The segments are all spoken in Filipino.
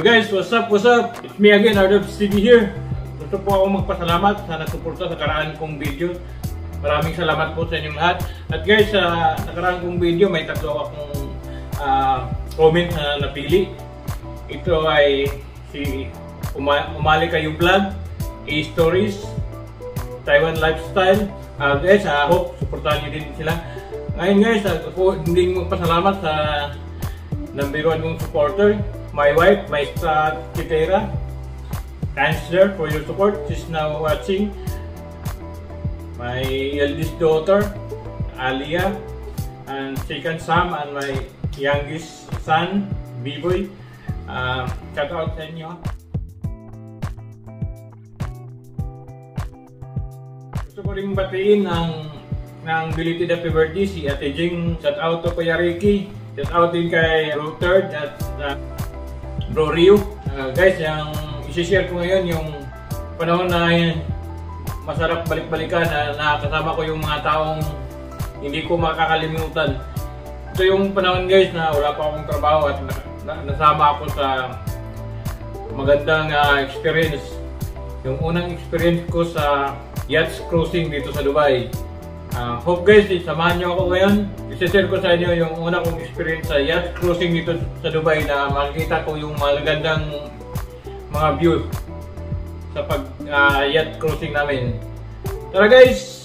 So guys, what's up, what's up? It's me again, Ardov TV here. Gusto po akong magpasalamat sa nagsuporta sa karaan kong video. Maraming salamat po sa inyong lahat. At guys, sa nakaraan kong video, may tatlo akong uh, comment na napili. Ito ay si Uma Umali Kayo Vlog, A-Stories, Taiwan Lifestyle. Uh, guys, I uh, hope supportahan niyo din sila. Ngayon guys, ako hindi magpasalamat sa number one kong supporter, my wife, Maestra Kitera. Sir for your support. She's now watching. My eldest daughter, Alia, and second Sam, and my youngest son, Biboy. Uh, shout out sa inyo. Gusto ko rin batiin ang ng belated happy birthday si Ate Jing. Shout out to Kuya Ricky. Shout out din kay Bro Third at uh, Bro Rio. Uh, guys, yung isi-share ko ngayon yung panahon na masarap balik-balikan na nakakasama ko yung mga taong hindi ko makakalimutan. Ito yung panahon guys na wala pa akong trabaho at na, na, nasama ako sa magandang uh, experience. Yung unang experience ko sa yacht cruising dito sa Dubai. Uh, hope guys, samahan nyo ako ngayon. Isishare ko sa inyo yung una kong experience sa yacht cruising dito sa Dubai na makikita ko yung magandang mga view sa pag uh, yacht cruising namin. Tara guys!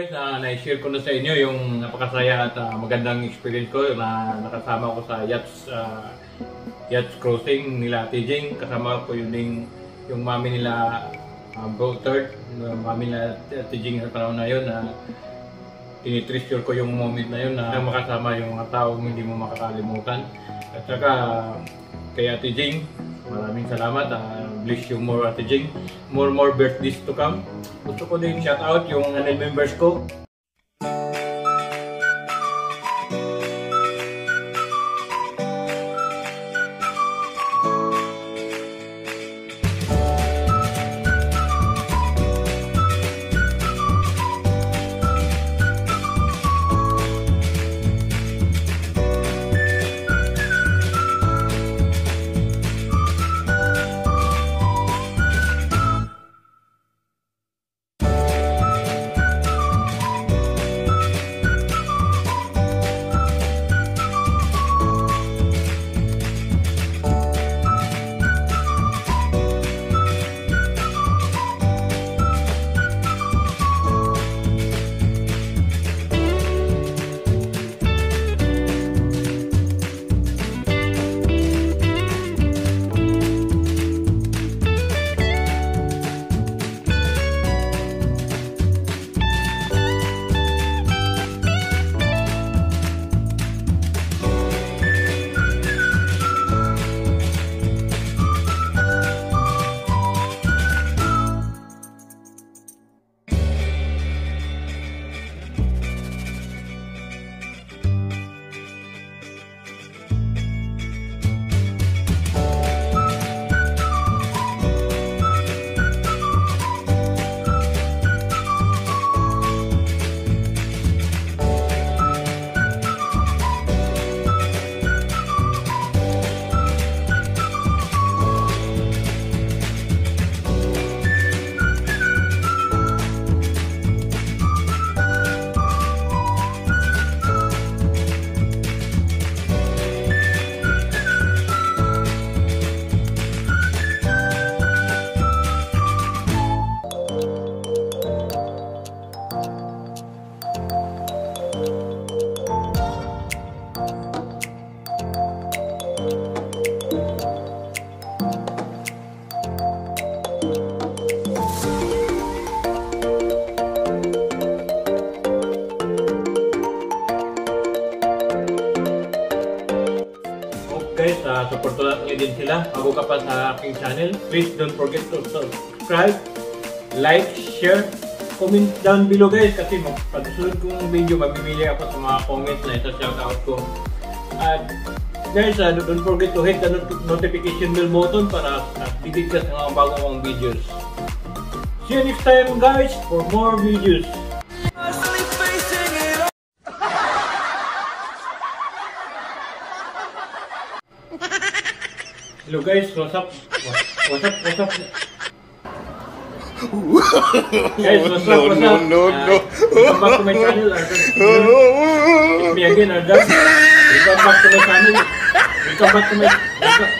Okay, na na-share ko na sa inyo yung napakasaya at ah, magandang experience ko na nakasama ko sa yachts ah, yachts crossing nila Ate Jing. Kasama ko yun yung, yung mami nila uh, Bro Third, yung mami nila Ate Jing sa panahon na yun na tinitreasure ko yung moment na yun na makasama yung mga tao hindi mo makakalimutan. At saka kay Ate Jing, maraming salamat. Uh, bless you more Ate Jing. More more birthdays to come. Gusto ko din shout out yung ano, members ko. Uh, supportan nyo din sila. Bago ka pa sa aking channel, please don't forget to subscribe, like, share, comment down below guys kasi pag susunod kong video, mamimili ako sa mga comments na ito shoutout ko. At guys, uh, don't forget to hit the not notification bell button para updated ka sa mga bago kong videos. See you next time guys for more videos. Hello guys, what's up? What's up? What's up? guys, what's up? What's up? No, no, Uh, no. welcome back to my channel. Arthur. It's me again, Arthur. Welcome back to my channel. Welcome back to my... Welcome,